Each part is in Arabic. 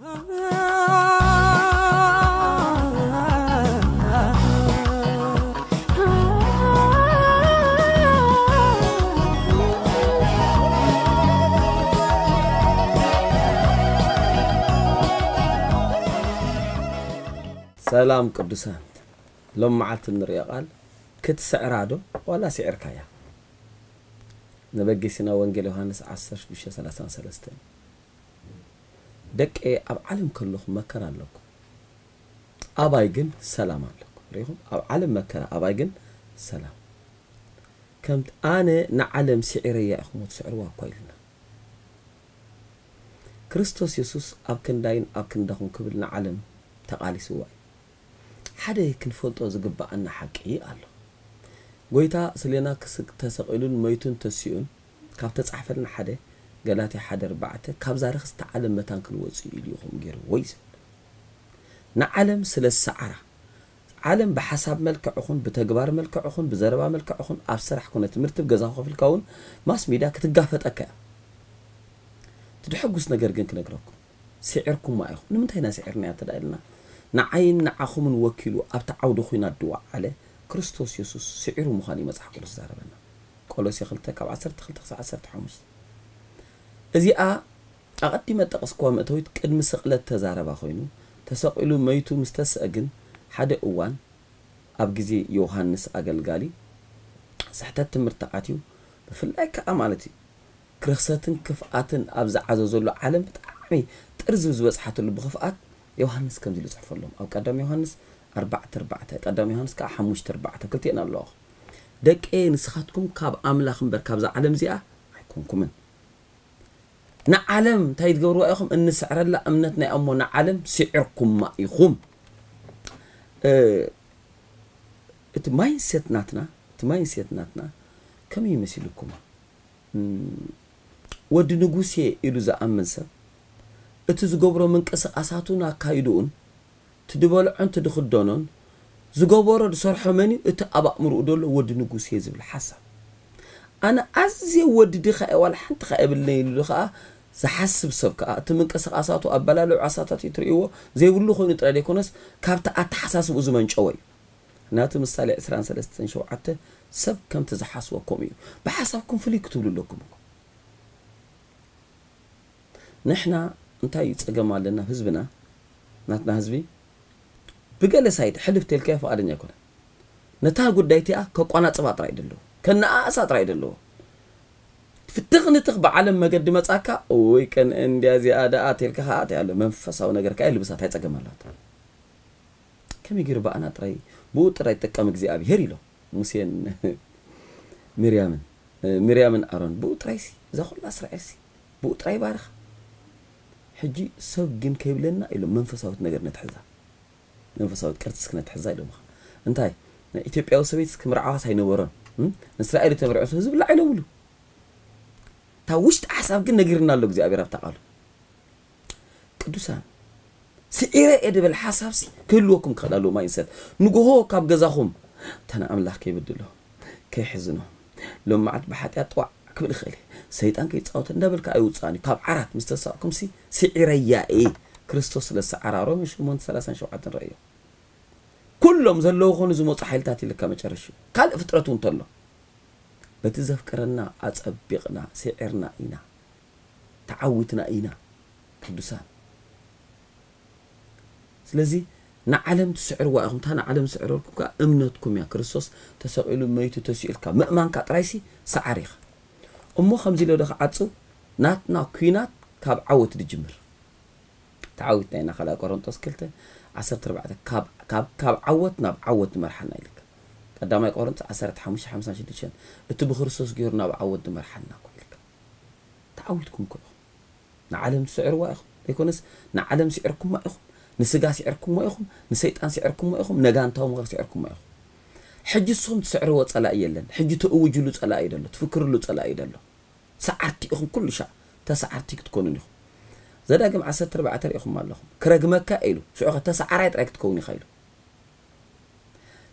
ሰላም ቅዱሳን ሎም መዓልቲ እንሪኦ ቃል ክትስዕራ ዶ ዋላ ስዕርካ እያ ንበጊሲና ወንጌል ዮሃንስ 1633 ደቀየ ኣብ ዓለም ከለኹ መከራ ኣለኩ ኣባይ ግን ሰላም ኣለኩ ሪኹም ኣብ ዓለም መከራ ኣባይ ግን ሰላም ከምቲ ኣነ ንዓለም ስዒረያ ኢኹም ትስዕርዋ እኳ ኢልና ክርስቶስ የሱስ ኣብ ክንዳይን ኣብ ክንዳኹም ክብል ንዓለም ተቓሊስዋ እዩ ሓደ ክንፈልጦ ዝግባአና ሓቂ ኣሎ ጎይታ ስለና ክስ ተሰቂሉን ሞይቱን ተሲኡን ካብ ተፃሕፈልና ሓደ قالت حدر بعته كاب زارخ استعلم متان كل وزي اليوم غير ويز نعلم سل السعرة علم بحسب ملك عخون بتجبار ملك عخون بزربا ملك عخون أفسر حكونة مرتب جزاه في الكون ما اسمي ذاك تجافت أكا تدحقوس نجر جنك نجركم سعركم ما يخون نمت هنا سعرنا تدعينا نعين نعخو من وكيلو أبتعود خينا الدواء عليه كريستوس يسوس سعره مخاني مزح كل الزربنا كل سيخلتك أو عسر تخلتك عسر تحمس እዚኣ ኣቐዲመ ጠቕስኳ መእተዊት ቅድሚ ስቕለት ተዛረባ ኮይኑ ተሰቂሉ መይቱ ምስ ተስአ ግን ሓደ እዋን ኣብ ግዜ ዮሃንስ ኣገልጋሊ ስሕተት ትምህርቲ ኣትዩ ብፍላይ ከዓ ማለት እዩ ክርክሰትን ክፍኣትን ኣብ ዝዓዘ ዘሎ ዓለም ብጣዕሚ ጥርዚ ዝበፅሓትሉ ብክፍኣት ዮሃንስ ከምዚ ኢሉ ፅሕፈሎም ኣብ ቀዳም ዮሃንስ 4 ቀዳም ዮሃንስ ከዓ 5 4 ክልቲአን ኣለኹ ደቀ ንስኻትኩም ካብ ኣምላኽ እምበር ካብዛ ዓለም እዚኣ ኣይኮንኩምን ንዓለም እንታይ ትገብርዎ ኢኹም እንስዕረላ እምነት ናይ እሞ ንዓለም ስዒርኩማ ኢኹም እቲ ማይንሴት ናትና እቲ ማይንሴት ናትና ከመይ ይመስልኩማ ወዲ ንጉሴ ኢሉ ዝኣምን ሰብ እቲ ዝገብሮ ምንቅስቃሳቱን ኣካይድኡን ትድበልዖን ትድክደኖን ዝገበሮ ዝሰርሖ መን እዩ እቲ ኣብ ኣእምርኡ ደሎ ወዲ ንጉሴ ዝብል ሓሳብ ኣነ ኣዝየ ወዲድ ኸ ዋላ ሓንቲ ኸ የብለይሉ ከዓ ዝሓስብ ሰብ ከዓ እቲ ምንቅስቃሳቱ ኣበላለዩ ዓሳታት እዩ ትርእይዎ ዘይብሉ ኮይኑ ጥረ ዘይኮነስ ካብቲ ኣተሓሳስብኡ ዝመንጨወ እዩ ናቱ ምሳሌ 237 ሰብ ከምቲ ዝሓስበኩም እዩ ብሓሳብኩም ፍልይ ክትብሉ ኣለኩም ንሕና እንታይ ይፀገም ኣለና ህዝብና ናትና ህዝቢ ብገለ ሳይድ ሕልፍ ተልካ ይፈቓደኛ ይኮነን ነታ ጉዳይ እቲኣ ከቋናፅባ ጥራይ ደለዎ ከነኣእሳጥራ ይደለዎ ፍትኽ ንትኽ ብዓለም መገዲ መጻካ ወይ ቀን እንድያ እዚኣ ደኣ ቴልካ ከዓ ያለ መንፈሳዊ ነገር ከዓ ልብሳት ኣይፀገም ኣይፀገማላት ከመይ ገይሩ ብኣና ጥራይ ብኡ ጥራይ ጥቀም እግዚኣብሄር ኢሎ ሙሴን ሚርያምን ሚርያምን ኣሮን ብኡ ጥራይ ሲ እዛ ኩላ ሲ ብኡ ጥራይ ባርኻ ሕጂ ሰብ ግን ከይብለና ኢሎም መንፈሳዊት ነገር ነትሕዛ መንፈሳዊት ቅርፂስ ክነትሕዛ ኢሎም እንታይ ናይ ኢትዮጵያዊ ሰበይት ክምርዓዋስ ኣይነበሮን ንስራኤል ተበልዕሱ ህዝቢ ላ ኢለምሉ تا وشت حساب كنا قرنا له جزء أبيرا تعالوا كدوسان سئرة إدب الحساب سي كلكم خلالو ما ينسد نجوه كاب جزاهم تنا أملاح كي بدله كي حزنه لما عد بحتي أطوع كبل خيلي سيد أنك يتعوت النبل كأيوت صاني كاب عرات مستساقكم سي سئرة يا إيه كريستوس لسعرارو مش من ثلاثة شوعة رأيه ኩሎም ዘለዎ ኾኑ ዝመፁ ሓይልታት ኢልካ መጨረሽ እዩ ካልእ ፍጥረት እውን እንተሎ በቲ ዘፍቅረና ኣፀቢቕና ስዒርና ኢና ተዓዊትና ኢና ቅዱሳን ስለዚ ንዓለም ትስዕርዋ ኢኹም እንታ ንዓለም ዝስዕረልኩም ከዓ እምነትኩም እያ ክርስቶስ ተሰቂሉ መይቱ ተሲኢልካ ምእማንካ ጥራይሲ ሰዓር ኢኻ እሞ ከምዚ ኢለ ዶ ክዓፅው ናትና ኩናት ካብ ዓወት ድጅምር ተዓዊትና ኢና ካልኣ ቆሮንጦስ 2 14 ካብ ካብ ዓወት ናብ ዓወት ድመርሓና ኢልካ ቀዳማይ ቆሮንቶስ 1556 እቲ ብክርስቶስ ገይሩ ናብ ዓወት ድመርሓና ኮ ኢልካ ተዓዊትኩም ከ ኢኹም ንዓለም ትስዕርዋ ኢኹም ዘይኮነስ ንዓለም ስዕርኩማ ኢኹም ንስጋ ስዕርኩሞ ኢኹም ንሰይጣን ስዕርኩሞ ኢኹም ነጋንታዊ ምክር ስዕርኩሞ ኢኹም ሕጂ ንስኹም ትስዕርዎ ፀላእ የለን ሕጂ ትእውጅሉ ፀላእ እዩ ደሎ ትፍክርሉ ፀላእ እዩ ደሎ ሰዓርቲ ኢኹም ኩሉ ሻዕ ተሰዓርቲ ክትኮኑን ኢኹም ዘዳግም 14 ርኢኹም ኣለኹም ክረግመካ ኢሉ ሽዑ ተሰዓራይ ጥራይ ክትከውን ኢኻ ኢሉ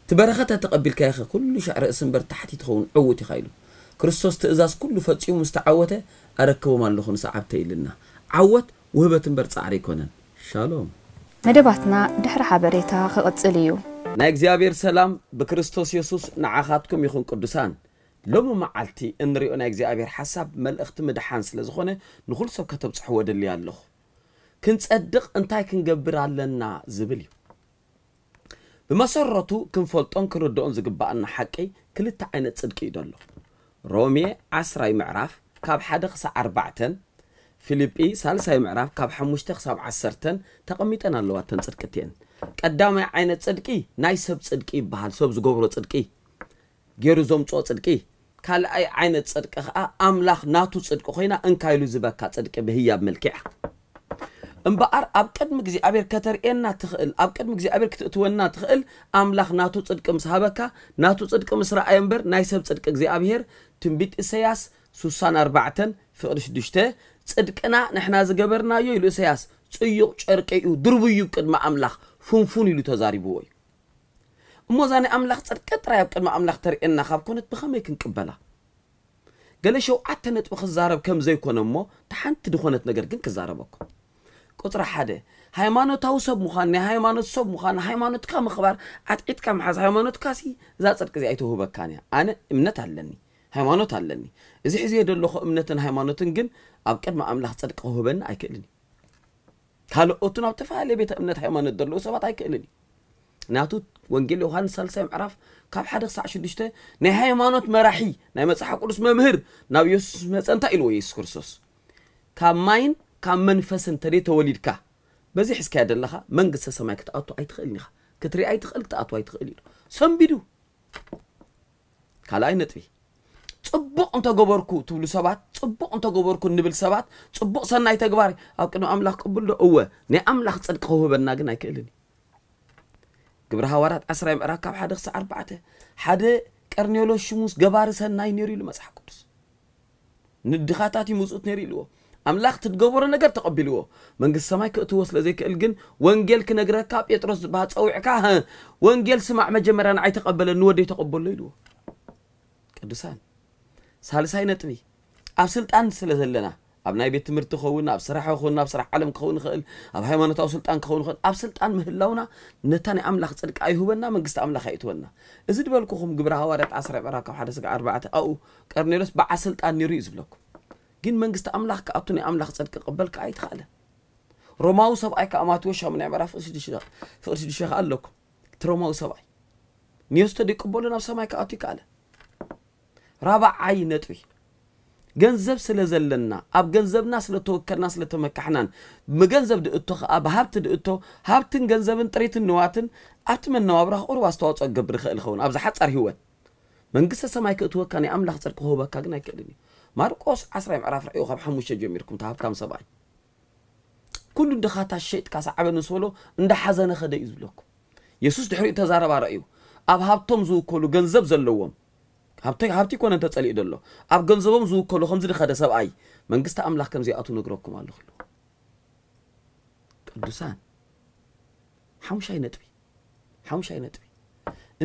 تبرخت تقبل كاخ كل شعر اسم برتحتي تخون عوت يخايلو ክርስቶስ ትእዛዝ ኩሉ ፈፂሙ ምስ ተዓወተ ኣረከቦም ኣለኹ ንሰዓብተ ኢልና ዓወት ውህበት እምበር ፃዕሪ ይኮነን ሻሎም መደባትና ድሕሪ ሓበሬታ ክቕፅል እዩ ናይ እግዚኣብሔር ሰላም ብክርስቶስ የሱስ ንዓኻትኩም ይኹን ቅዱሳን ሎሚ መዓልቲ እንሪኦ ናይ እግዚኣብሔር ሓሳብ መልእኽቲ ምድሓን ስለ ዝኾነ ንኹሉ ሰብ ከተብፅሕዎ ደልያ ኣለኹ ክንጸድቕ እንታይ ክንገብር ኣለና ዝብል እዩ ብመሰረቱ ክንፈልጦን ክንርድኦን ዝግባአና ሓቂ ክልተ ዓይነት ፅድቂ እዩ ደሎ ሮሜ ዓስራይ ምዕራፍ ካብ ሓደ ክሳብ ኣርባዕተን ፊልጲ ሳልሳይ ምዕራፍ ካብ ሓሙሽተ ክሳብ ዓሰርተን ተቐሚጠን ኣለዋ እተን ፅድቂ እትአን ቀዳማይ ዓይነት ፅድቂ ናይ ሰብ ፅድቂ ይበሃል ሰብ ዝገብሮ ፅድቂ ገይሩ ዘምፅኦ ፅድቂ ካልኣይ ዓይነት ፅድቂ ከዓ ኣምላኽ ናቱ ፅድቂ ኮይና እንካይሉ ዝበካ ፅድቂ ብህያብ መልክዕ امبار ابكد مجزي ابير كتر اينا تخل ابكد مجزي ابير كتونا تخل املاخ ناتو صدق مسحبكا ناتو صدق سرا امبر ناي سب صدق مجزي ابير تنبيت اسياس في قرش دشته صدقنا نحنا زغبرنا يو يلو اسياس ጽዩቕ ጨርቂ እዩ ድርብዩ ቅድሚ ኣምላኽ ፉንፉን ኢሉ ተዛሪብዎ እዩ እሞ እዛ ናይ ኣምላኽ ፅድቂ ما املاخ تر ኣምላኽ ተርእየና كونت ኮነት ብኸመይ ክንቅበላ ገለ ሸውዓተ ነጥቢ ክዛረብ ከም ዘይኮነ እሞ ተሓንቲ ድኾነት قطر حده هاي مانو تاو سب مخان هاي مانو سب مخان هاي مانو تكا مخبار عد عد كام حاز هاي مانو تكاسي زاد صدق زي أيتوه بكانيا أنا إمنة تعلني هاي مانو تعلني إذا حزية دول لخو إمنة هاي مانو تنجن أبكر ما أملاح صدق هو بن أي كلني هل أتونا بتفعل بيت إمنة هاي مانو دول لوسا بات أي كلني ناتو وانجيل يوحنا سلسة معرف كاب حد الساعة شو دشته نهاية مانو تمرحي نهاية مسح كل اسمه مهر نبي يوسف مسح أنت كاب ماين كان منفس انتري توليد كا بزي حس كاد لها من قصة سماك كتاتو اي تخيل نخا كتري اي تخيل كتاتو اي تخيل سم بيدو كالا اي نتوي تبق انتا قبركو تبلو سبات تبق انتا قبركو نبل سبات تبق سنة اي تقباري او كنو املاك قبلو اوه ني املاك تصدقوه بناقنا اي كيلني قبرها وارات اسرع مراكب حد اخصى اربعته حد كارنيولو شموس قبار سنة اي نيري لمسح قدس ندخاتاتي موسوط نيري لوه ኣምላኽ ትትገብሮ ነገር ተቐቢልዎ መንግስቲ ሰማይ ክእትዎ ስለ ዘይክእል ግን ወንጌል ክነግረካ ጴጥሮስ ዝበሃል ፀዊዕካ ወንጌል ስማዕ መጀመርያ ንዓይ ተቐበለ ንወደይ ተቐበሎ ኢልዎ ቅዱሳን ሳልሳይ ነጥቢ ኣብ ስልጣን ስለ ዘለና ኣብ ናይ ቤት ትምህርቲ ክኸውን ኣብ ስራሕ ክኸውን ኣብ ስራሕ ዓለም ክኸውን ይኽእል ኣብ ሃይማኖታዊ ስልጣን ክኸውን ይኽእል ኣብ ስልጣን ምህላውና ነታ ናይ ኣምላኽ ፅድቂ ኣይህበና መንግስቲ ኣምላኽ ኣይእትወና እዚ ድበልኩኹም ግብረ ሃዋርያት 10 ዕራ ካብ 1 ስጋ 4 ኣብኡ ቀርኔሎስ በዓል ስልጣን ነይሩ እዩ ዝብለኩም جن منجست أملاك كأبتني أملاك صدق قبل كأيت خاله روماو سباي كأمات وش هم نعمر في أرسيد الشيخ في أرسيد الشيخ قال لكم تروماو سباي نيوستا دي قبل نفسه ماي كأتي كأله رابع عين نتوي جنزب سلزلنا أب جنزب ناس لتوكر ناس لتمكحنان مجنزب دقتو أب هابت دقتو هابتن جنزب انتريت النواتن أتمنى نوابرخ أروا استوات أقبر خلخون أب زحت أرهوت من قصة سماي كأتوكر كاني أملاك صدق هو بكاجنا كأدني ማርቆስ 10 ምዕራፍ ራእዩ ካብ 5 ጀሚርኩም ተሃብታም ሰብኣይ ኩሉ ድኻታ ሸይጥካ ሰዓበኒ ስበሎ እንዳሓዘነ ኸደ እዩ ዝብለኩም የሱስ ድሕሪኡ ተዛረባ ራእዩ ኣብ ሃብቶም ዝውከሉ ገንዘብ ዘለዎም ሃብቲ ይኮነን ተፀሊኡ ደሎ ኣብ ገንዘቦም ዝውከሉ ከምዚ ድኸደ ሰብኣይ መንግስቲ ኣምላኽ ከምዚኣቱ ነግረኩም ኣለኹ ኢሉ ቅዱሳን ሓሙሻይ ነጥቢ ሓሙሻይ ነጥቢ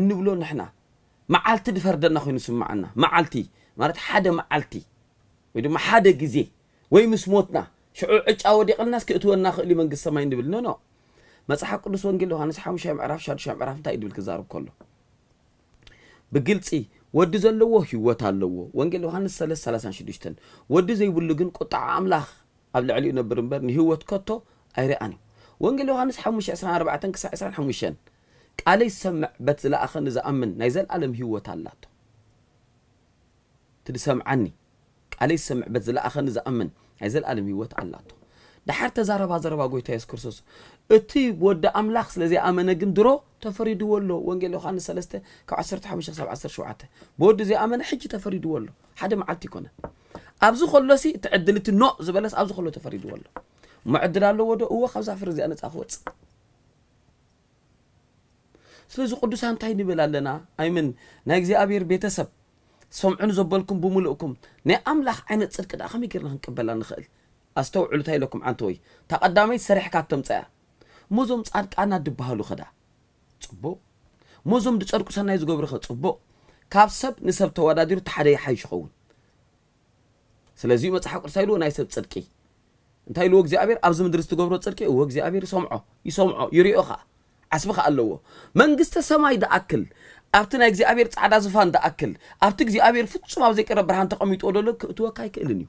እንብሎ ንሕና መዓልቲ ድፈርደና ኮይኑ ስማዓና መዓልቲ ማለት ሓደ መዓልቲ ويدوم حادة جزي ويمس موتنا شو عش أو دي الناس كأتوا الناخ اللي من قصة ما يندبل نو نو ما صح كل سوين قلوا هانس حام شام عرف شار شام عرف تا يدبل كزارو كله بقلت إيه ودزن لو هو هو تالو وان قالوا هانس سلس سلس عن شدشتن ودز أي بلوجن كت عاملخ قبل علينا برمبر نهوة كتو أيري أنا وان قالوا هانس حام مش عسران أربعة تنك ساعة عسران حام مشان علي سمع بتلا أخن إذا أمن نزل علم هو تالاتو تدي سمعني ኣይሰምዕበት ዝለኣኸኒ ዝኣምን ናይ ዘለኣለም ሂወት ኣላቶ ድሓር ተዛረባ ዘረባ ጎይታ የሱስ ክርስቶስ እቲ ወዲ ኣምላኽ ስለዘይኣመነ ግን ድሮ ተፈሪድዎ ኣሎ ወንጌል ዮሃንስ 3 ካብ 15 ሳብ 17 ብወዲ ዘይኣመነ ሕጂ ተፈሪድዎ ኣሎ ሓደ መዓልቲ ይኮነ ኣብዚ ከሎሲ እቲ ዕድል እቲ ኖ ዝበለስ ኣብዚ ከሎ ተፈሪድዎ ኣሎ እሞ ዕድል ኣለዎ ዶ እዎ ካብዛ ፍሪ እዚኣ ነፃ ክወፅእ ስለዚ ቅዱሳን እንታይ ንብል ኣለና ኣይምን ናይ እግዚኣብሔር ቤተሰብ ሰምዑን ዘበልኩም ብምልእኩም ናይ ኣምላኽ ዓይነት ፅድቂ ዳ ከመይ ጌርና ክንቅበላ ንኽእል ኣስተውዕሉ እንታይ ኢለኩም ዓንቲ ወይ እታ ቀዳመይት ሰሪሕካ ተምፀያ ሙዞም ፃድቃና ድበሃሉ ኸዳ ፅቡቕ ሙዞም ድፀድቁ ሰናይ ዝገብሩ ኸ ፅቡቕ ካብ ሰብ ንሰብ ተወዳዲሩ ተሓደ ይሓይሽ ይኸውን ስለዚኡ መፅሓፍ ቅዱሳዊ ኢልዎ ናይ ሰብ ፅድቂ እንታይ ኢልዎ እግዚኣብሔር ኣብዚ ምድሪ ዝትገብሮ ፅድቂ እዎ እግዚኣብሔር ይሰምዖ ይሰምዖ ይርዮ ኸዓ ዓስቢ ኸ ኣለዎ መንግስቲ ሰማይ ደኣክል ኣብቲ ናይ እግዚኣብሔር ፃዕዳ ዝፋን ዝኣክል ኣብቲ እግዚኣብሔር ፍፁም ኣብ ዘይቀረብ ብርሃን ተቐሚጡ ደሎ ክእትወካ ኣይክእልን እዩ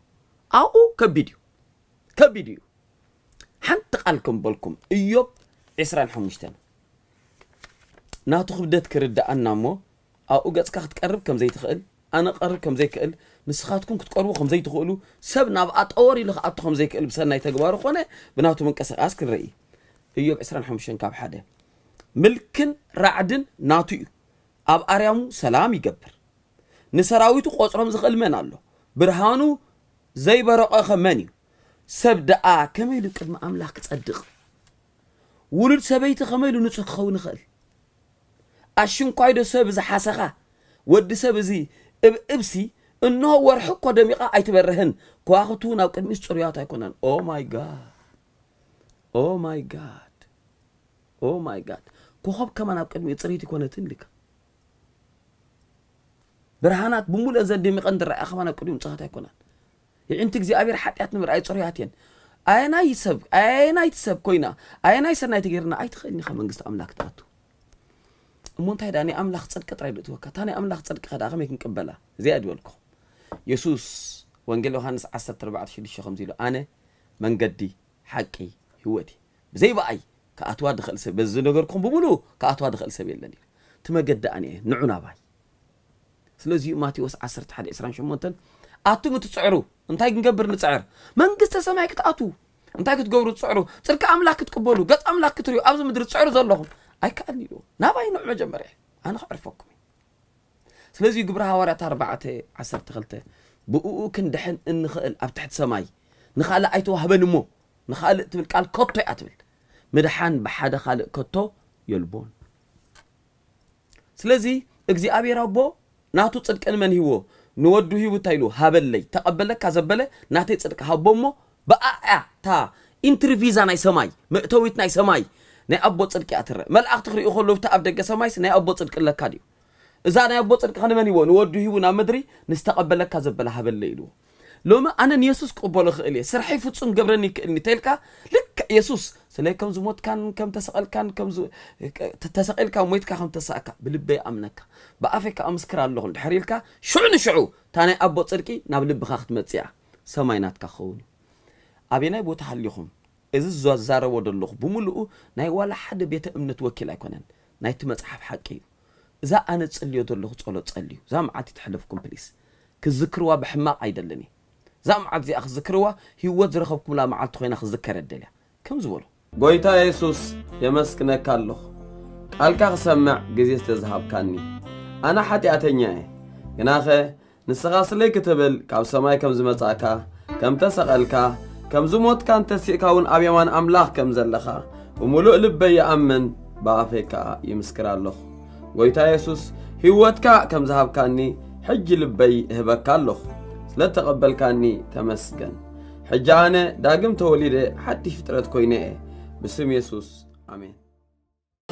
ኣብኡ ከቢድ እዩ ከቢድ እዩ ሓንቲ ቃል ከምበልኩም እዮብ 25 ናቱ ክብደት ክርዳኣና እሞ ኣብኡ ገጽካ ክትቀርብ ከም ዘይትኽእል ኣነ ቀርብ ከም ዘይክእል ንስኻትኩም ክትቀርቡ ከም ዘይትኽእሉ ሰብ ናብኣ ጠወር ኢሉ ክኣቱ ከም ዘይክእል ብሰናይ ተግባሩ ኾነ ብናቱ ምንቀስቃስ ክንርኢ እዮብ 25 ካብ ሓደ ምልክን ራዕድን ናቱ እዩ أب اريم سلام يجبر نسراويتو قصرهم زخل من الله برهانو زي برق خمانيو سبدأ كميلو كلمة أملاك تصدق ولد سبيت خميل نتسك خون خل اشن قايد سب إذا حسخة ود سب زي إب إبسي إنه ورحق ودميقة أيتبرهن كواخطون أو كلمة صريات يكونن أو ماي جاد أو ماي جاد أو ماي جاد كوخب كمان أو كلمة سريات يكونن لك ብርሃናት ብሙሉእ ዘድምቐን ዝረአኻ ኾነ ቅድም ፅኸት ኣይኮነን ይዕንቲ እግዚኣብሔር ሓጢኣት ንምርኣይ ፅሩያት እየን ኣየናይ ሰብ ኣየናይቲ ሰብ ኮይና ኣየናይ ሰናይ ተገይርና ኣይትኽእልኒ ኻ መንግስቲ ኣምላክ ትኣቱ እሞ እንታይ ዳ ናይ ኣምላኽ ፀድቂ ጥራይ ድእትወካ እታ ናይ ኣምላኽ ፀድቂ ከዳ ከመይ ክንቅበላ እዚኣ ድበልኩም የሱስ ወንጌል ዮሃንስ 14 ከምዚ ኢሉ ኣነ መንገዲ ሓቂ ህይወት እዩ ብዘይበኣይ ከኣትዋ ድኽእል ሰብ በዚ ነገርኩም ብምሉእ ከኣትዋ ድኽእል ሰብ የለን ኢሉ እቲ መገዲ ኣነ እየ ንዑ ናባይ سلوزيو ماتيوس عصر إسرائيل إسران شمونتن أتو متو تصعرو انتاي نقبر نتصعر من قستة سماي كتأتو انتاي كتقورو تصعرو تركا أملاك تكبولو قط أملاك تريو أبز مدر تصعرو ظلهم أي كأني لو نابا ينوع مجمري أنا خعرفوكم سلوزيو قبرها وارات أربعة عصر تغلته بقوقو كن دحن النخل أبتحت سماي نخال أي توهب نمو نخال تبل قال كتو أتبل مدحان بحدا خال كتو يلبون سلوزي اجزي أبي ربو ናቱ ጽድቅን መንሂዎ ንወዱ ሂቡታ ኢሉ ሃበለይ ተቐበለ ካዘበለ ናተይ ጽድቂ ሃቦ ሞ ብኣያ ታ ኢንትርቪዛ ናይ ሰማይ ምእተዊት ናይ ሰማይ ናይ ኣቦ ጽድቂ እያ ትርአ መላእኽቲ ክሪኡ ከለዉ ብታ ኣብ ደገ ሰማይስ ናይ ኣቦ ጽድቂ ለካ ድዩ እዛ ናይ ኣቦ ጽድቂ ንመን ሂዎ ንወዱ ሂቡ ናብ ምድሪ ንስተቐበለካ ዘበለ ሃበለ ኢልዎ ሎሚ ኣነ ንየሱስ ክቕበሎ ክእል እየ ስርሐይ ፍፁም ገብረኒ ይክእልኒ ተይልካ يسوس سلي كم زموت كان كم تسأل كان كم زو تتسأل كم ميت كم تسأل كم تسأك بلبي أمنك بأفك أمسكر الله عند حريلك شو نشعو تاني أبو تركي نبلي بخخت متيع سماينات كخون أبينا يبو تحليهم إذا زوزار ود الله بملؤه ناي ولا حد بيت أمن توكل أكونن ناي تمت حب حكي إذا أنا تسألي ود الله تقول تسألي إذا ما عتي تحلفكم بليس كذكروا بحماق عيد لني إذا ما عتي أخذ ذكروا هي ود رخبكم لا ما عتي خينا أخذ ذكر الدليل ከም ዝበሎ ጎይታ የሱስ የመስክነካ ኣለኹ ቃልካ ክሰምዕ ግዜ ዝተዝሃብካኒ ኣነ ሓጢኣተኛ እየ ግናኸ ንስኻ ስለይ ክትብል ካብ ሰማይ ከም ዝመጻእካ ከም ተሰቐልካ ከም ዝሞትካ እንተሲእካ እውን ኣብ የማን ኣምላኽ ከም ዘለኻ ብምሉእ ልበይ ይኣምን ብኣፈይ ከዓ ይምስክር ኣለኹ ጐይታ የሱስ ህይወትካ ከም ዝሃብካኒ ሕጂ ልበይ እህበካ ኣለኹ ስለ ተቐበልካኒ ተመስገን ሕጂ ኣነ ዳግም ተወሊደ ሓድሽ ፍጥረት ኮይነ እየ ብስም የሱስ ኣሜን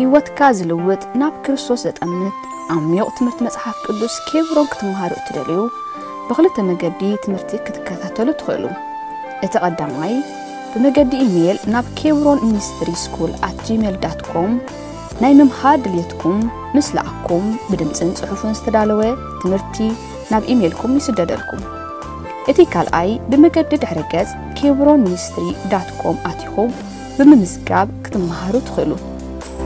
ህይወትካ ዝልውጥ ናብ ክርስቶስ ዘጠምት ኣሚቕ ትምህርቲ መፅሓፍ ቅዱስ ኬብሮን ክትምሃሩ እትደልዩ ብክልተ መገዲ ትምህርቲ ክትከታተሉ ትኽእሉ እቲ ቐዳማይ ብመገዲ ኢሜይል ናብ ኬብሮን ሚኒስትሪ ስኩል ኣት ጂሜል ዳት ኮም ናይ ምምሃር ድልየትኩም ምስ ለኣኩም ብድምፅን ፅሑፉን ዝተዳለወ ትምህርቲ ናብ ኢሜይልኩም ይስደደልኩም እቲ ካልኣይ ብመገዲ ድሕሪ ገጽ ኬብሮን ሚኒስትሪ ዳት ኮም ኣትኹም ብምምዝጋብ ክትመሃሩ ትኽእሉ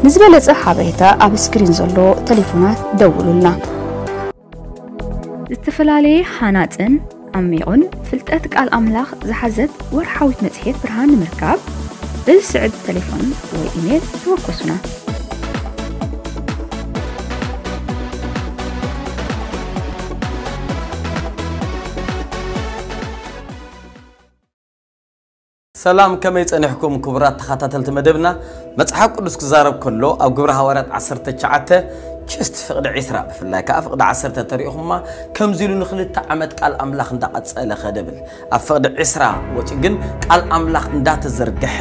ንዝበለጸ ሓበሬታ ኣብ ስክሪን ዘሎ ቴሌፎናት ደውሉልና ዝተፈላለየ ሓናፅን ዓሚቑን ፍልጠት ቃል ኣምላኽ ዝሓዘት ወርሓዊት መጽሔት ብርሃን ንምርካብ ብስዕብ ቴሌፎን ወይ ኢሜል ተወከሱና ሰላም ከመይ ፀኒሕኩም ክቡራት ተኸታተልቲ መደብና መፅሓፍ ቅዱስ ክዛረብ ከሎ ኣብ ግብረ ሃዋርያት 19 ችስት ፍቕዲ 20 ብፍላይ ከዓ ፍቕዲ 10 ተሪኢኹማ ከምዚ ኢሉ ንክልተ ዓመት ቃል ኣምላኽ እንዳቐፀለ ኸደብል ኣብ ፍቕዲ 20 ወፂ ግን ቃል ኣምላኽ እንዳተዘርግሐ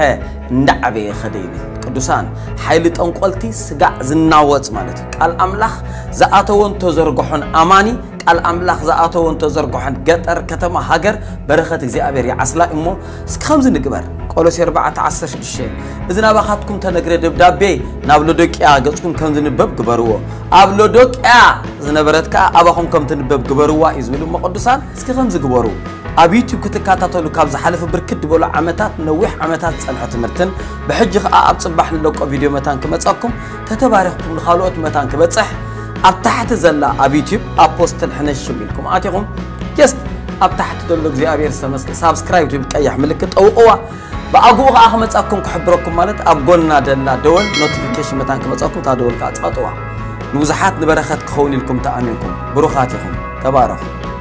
እንዳዓበየ ኸደ ይብል ቅዱሳን ሓይሊ ጠንቆልቲ ስጋዕ ዝናወፅ ማለት እዩ ቃል ኣምላኽ ዝኣተዎን ተዘርግሖን ኣማኒ ቃል ኣምላኽ ዝኣተውን ተዘርግሖን ገጠር ከተማ ሃገር በረኸት እግዚኣብሔር ይዓስላ እሞ እስከምዚ ንግበር ቆሎሴ 416 እዚ ናባኻትኩም ተነግረ ደብዳቤ ናብ ሎዶቅያ ገጽኩም ከም ዝንበብ ግበርዎ ኣብ ሎዶቅያ ዝነበረት ከዓ ኣባኹም ከም ትንበብ ግበርዋ እዩ ዝብል እሞ ቅዱሳን እስኪ ከም ዝግበሩ ኣብ ዩቲብ ክትከታተሉ ካብ ዝሓለፈ ብርክት ዝበሉ ዓመታት ነዊሕ ዓመታት ዝፀንሐ ትምህርትን ብሕጂ ከዓ ኣብ ፅባሕ ንለቆ ቪድዮ መታን ክመፀኩም ተተባሪኽኩም ንካልኦት መታን ክበፅሕ تحت زلا ابي تشيب ابوستل حنش منكم اتيكم يس تحت دول زي ابي سمس سبسكرايب تبقى يحملك او او باغو احمد اكون كحبركم مالت ابغونا دلا دول نوتيفيكيشن متانكم تصقوا تا دول كاع تصقوا نوزحات نبرخات كخوني لكم تامينكم بروخاتكم تباركوا